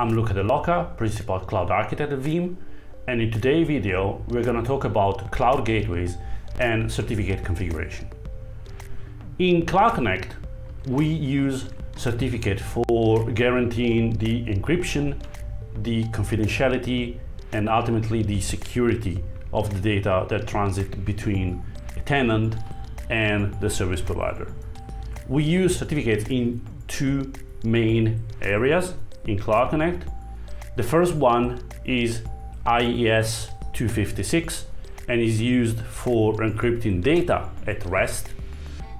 I'm Luca Dell'Oca, Principal Cloud Architect at Veeam, and in today's video, we're going to talk about cloud gateways and certificate configuration. In Cloud Connect, we use certificate for guaranteeing the encryption, the confidentiality, and ultimately the security of the data that transit between a tenant and the service provider. We use certificates in two main areas in Cloud Connect. The first one is AES 256 and is used for encrypting data at rest.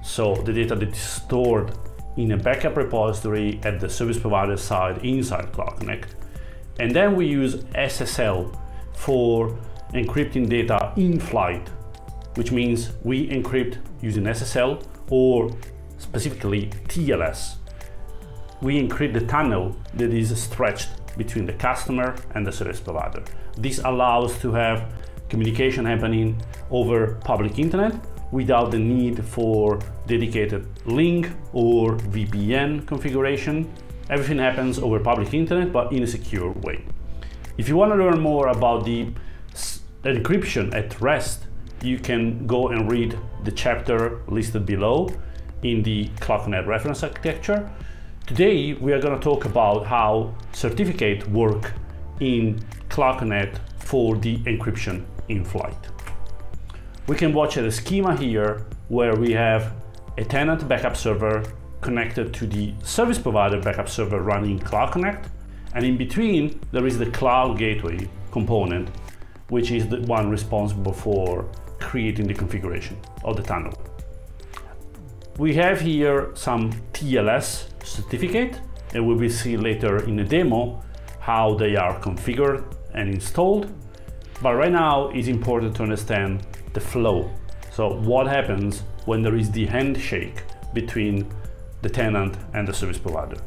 So the data that is stored in a backup repository at the service provider side inside Cloud Connect. And then we use SSL for encrypting data in flight, which means we encrypt using SSL or specifically TLS. We encrypt the tunnel that is stretched between the customer and the service provider. This allows to have communication happening over public internet without the need for dedicated link or VPN configuration. Everything happens over public internet, but in a secure way. If you want to learn more about the encryption at rest, you can go and read the chapter listed below in the Cloud Connect reference architecture. Today, we are going to talk about how certificate work in Connect for the encryption in flight. We can watch a schema here where we have a tenant backup server connected to the service provider backup server running Cloud Connect. And in between, there is the cloud gateway component, which is the one responsible for creating the configuration of the tunnel. We have here some TLS certificate, and we will see later in the demo how they are configured and installed. But right now, it's important to understand the flow. So what happens when there is the handshake between the tenant and the service provider?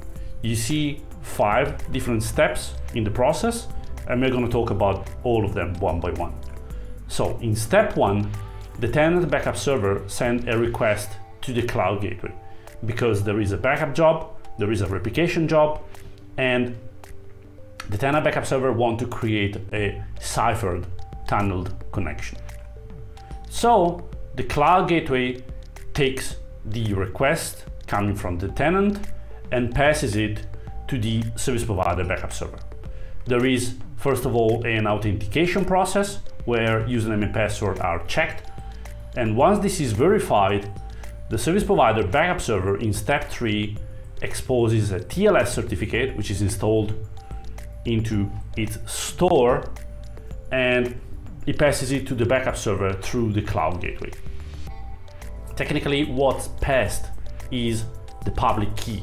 You see five different steps in the process, and we're going to talk about all of them one by one. So in step one, the tenant backup server send a request to the cloud gateway because there is a backup job, there is a replication job, and the tenant backup server want to create a ciphered tunneled connection. So the cloud gateway takes the request coming from the tenant and passes it to the service provider backup server. There is, first of all, an authentication process where username and password are checked. And once this is verified, the service provider backup server in step three exposes a TLS certificate, which is installed into its store and it passes it to the backup server through the cloud gateway. Technically, what's passed is the public key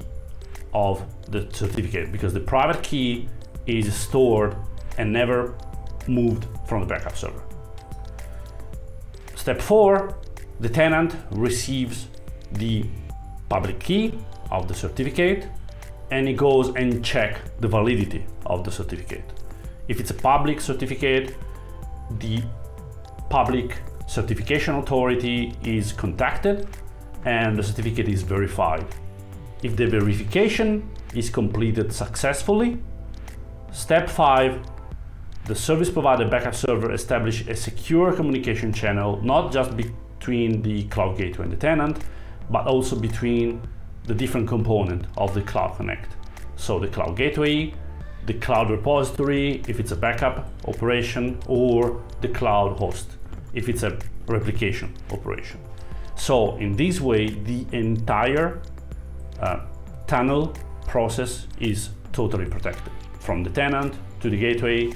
of the certificate because the private key is stored and never moved from the backup server. Step four, the tenant receives the public key of the certificate and it goes and check the validity of the certificate. If it's a public certificate, the public certification authority is contacted and the certificate is verified. If the verification is completed successfully, step five, the service provider backup server establish a secure communication channel, not just between the cloud gateway and the tenant, but also between the different component of the Cloud Connect. So the Cloud Gateway, the Cloud Repository, if it's a backup operation, or the Cloud Host, if it's a replication operation. So in this way, the entire uh, tunnel process is totally protected from the tenant to the gateway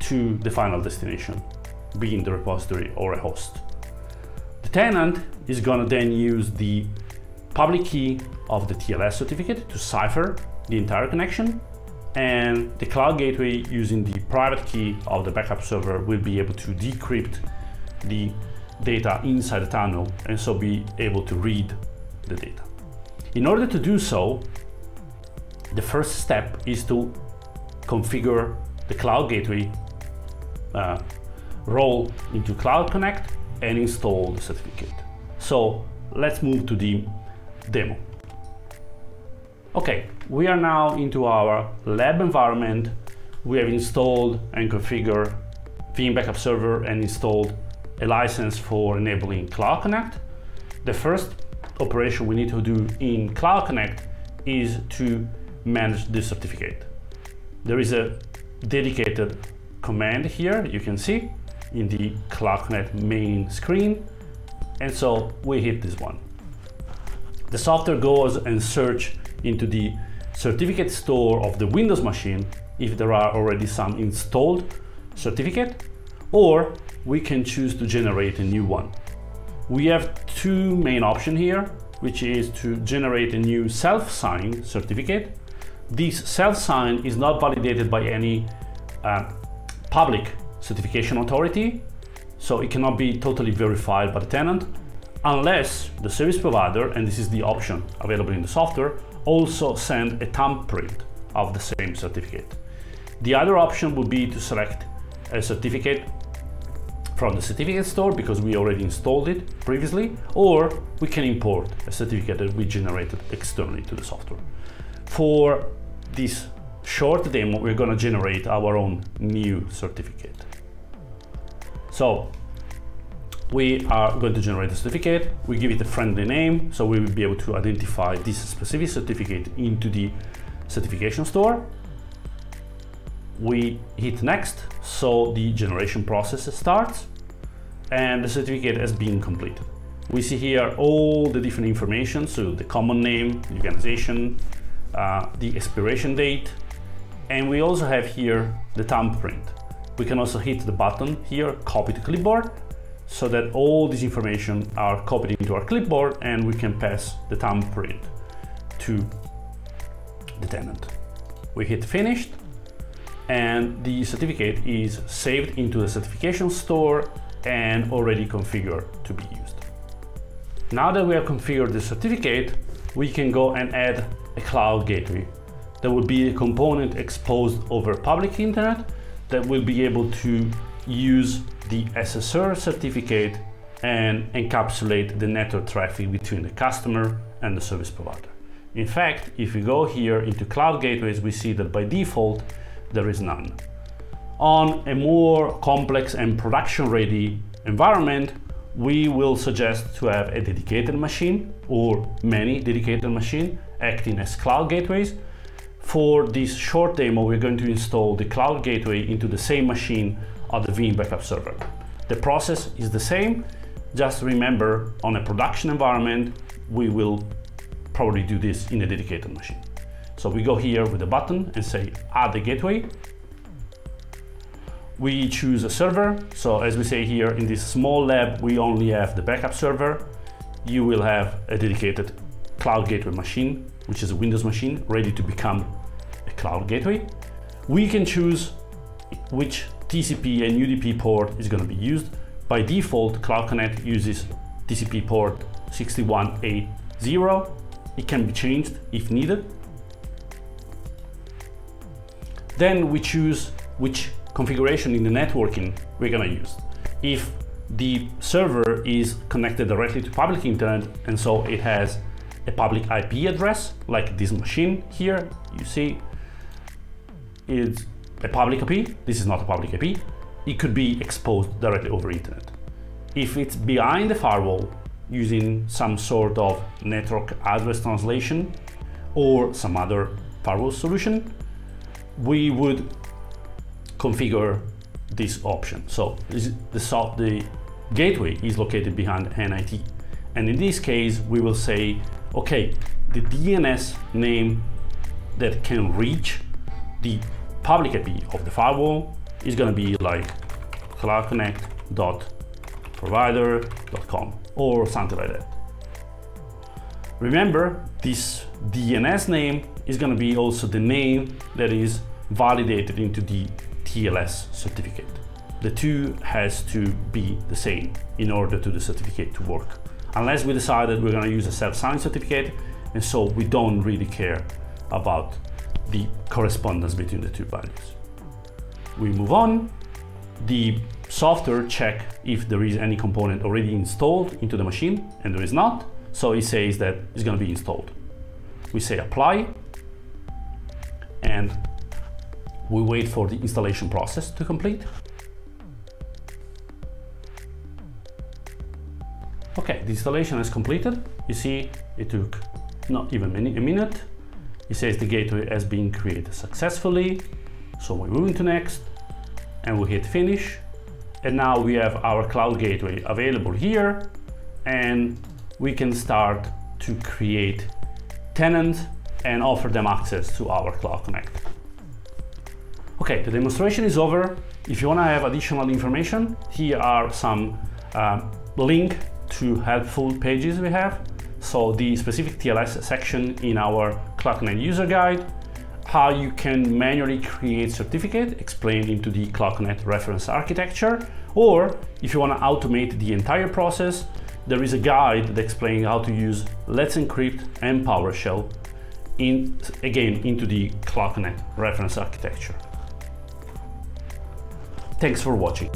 to the final destination, being the repository or a host. The tenant is gonna then use the public key of the TLS certificate to cipher the entire connection and the cloud gateway using the private key of the backup server will be able to decrypt the data inside the tunnel and so be able to read the data. In order to do so, the first step is to configure the cloud gateway, uh, role into Cloud Connect and install the certificate. So let's move to the demo. Okay, we are now into our lab environment. We have installed and configured Veeam Backup Server and installed a license for enabling Cloud Connect. The first operation we need to do in Cloud Connect is to manage the certificate. There is a dedicated command here, you can see in the Cloud Connect main screen. And so we hit this one. The software goes and search into the certificate store of the Windows machine if there are already some installed certificate, or we can choose to generate a new one. We have two main options here, which is to generate a new self-signed certificate. This self-sign is not validated by any uh, public certification authority, so it cannot be totally verified by the tenant unless the service provider, and this is the option available in the software, also send a thumbprint of the same certificate. The other option would be to select a certificate from the certificate store because we already installed it previously, or we can import a certificate that we generated externally to the software. For this short demo, we're going to generate our own new certificate. So we are going to generate a certificate. We give it a friendly name, so we will be able to identify this specific certificate into the certification store. We hit next, so the generation process starts and the certificate has been completed. We see here all the different information, so the common name, the organization, uh, the expiration date, and we also have here the thumbprint. We can also hit the button here, copy to clipboard, so that all this information are copied into our clipboard and we can pass the thumbprint to the tenant. We hit finished and the certificate is saved into the certification store and already configured to be used. Now that we have configured the certificate, we can go and add a cloud gateway. That will be a component exposed over public internet that will be able to use the SSL certificate and encapsulate the network traffic between the customer and the service provider. In fact, if we go here into cloud gateways, we see that by default, there is none. On a more complex and production ready environment, we will suggest to have a dedicated machine or many dedicated machine acting as cloud gateways. For this short demo, we're going to install the cloud gateway into the same machine of the Veeam backup server. The process is the same, just remember on a production environment, we will probably do this in a dedicated machine. So we go here with a button and say add the gateway. We choose a server. So as we say here in this small lab, we only have the backup server. You will have a dedicated cloud gateway machine, which is a Windows machine ready to become a cloud gateway. We can choose which TCP and UDP port is going to be used. By default, Cloud Connect uses TCP port 6180. It can be changed if needed. Then we choose which configuration in the networking we're going to use. If the server is connected directly to public internet and so it has a public IP address like this machine here you see it's a public IP, this is not a public IP, it could be exposed directly over internet. If it's behind the firewall using some sort of network address translation or some other firewall solution, we would configure this option. So the, soft, the gateway is located behind NAT. And in this case, we will say, okay, the DNS name that can reach the public IP of the firewall is going to be like cloudconnect.provider.com or something like that. Remember, this DNS name is going to be also the name that is validated into the TLS certificate. The two has to be the same in order to the certificate to work. Unless we decided we're going to use a self-signed certificate, and so we don't really care about the correspondence between the two values. We move on. The software check if there is any component already installed into the machine and there is not. So it says that it's going to be installed. We say apply and we wait for the installation process to complete. Okay, the installation is completed. You see, it took not even a minute. It says the gateway has been created successfully. So we move into next and we hit finish. And now we have our cloud gateway available here and we can start to create tenants and offer them access to our Cloud Connect. Okay, the demonstration is over. If you want to have additional information, here are some uh, link to helpful pages we have. So the specific TLS section in our Cloud Connect user guide, how you can manually create certificate explained into the Cloud Connect reference architecture, or if you want to automate the entire process, there is a guide that explains how to use Let's Encrypt and PowerShell in, again into the Cloud Connect reference architecture. Thanks for watching.